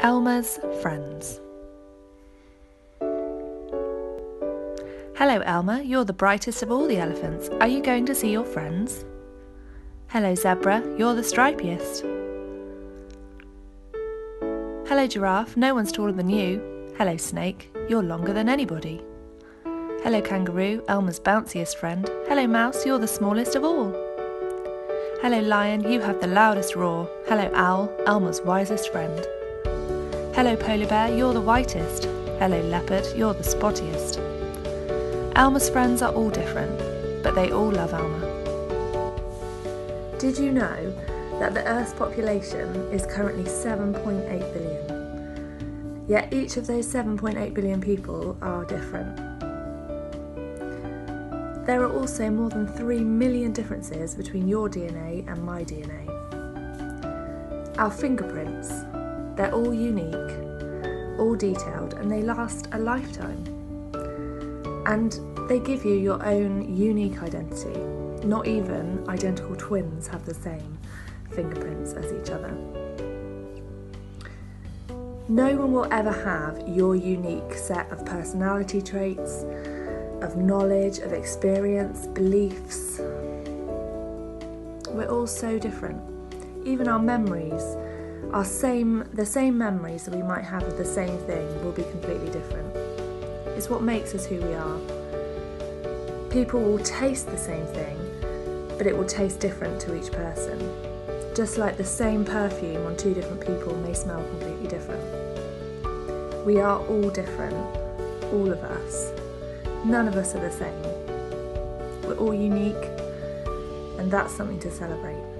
Elmer's Friends. Hello, Elmer. You're the brightest of all the elephants. Are you going to see your friends? Hello, Zebra. You're the stripiest. Hello, Giraffe. No one's taller than you. Hello, Snake. You're longer than anybody. Hello, Kangaroo. Elmer's bounciest friend. Hello, Mouse. You're the smallest of all. Hello, Lion. You have the loudest roar. Hello, Owl. Elmer's wisest friend. Hello, Polar Bear, you're the whitest. Hello, Leopard, you're the spottiest. Elmer's friends are all different, but they all love Elmer. Did you know that the Earth's population is currently 7.8 billion? Yet each of those 7.8 billion people are different. There are also more than 3 million differences between your DNA and my DNA. Our fingerprints they're all unique, all detailed, and they last a lifetime. And they give you your own unique identity. Not even identical twins have the same fingerprints as each other. No one will ever have your unique set of personality traits, of knowledge, of experience, beliefs. We're all so different. Even our memories our same the same memories that we might have of the same thing will be completely different. It's what makes us who we are. People will taste the same thing, but it will taste different to each person. Just like the same perfume on two different people may smell completely different. We are all different, all of us. None of us are the same. We're all unique, and that's something to celebrate.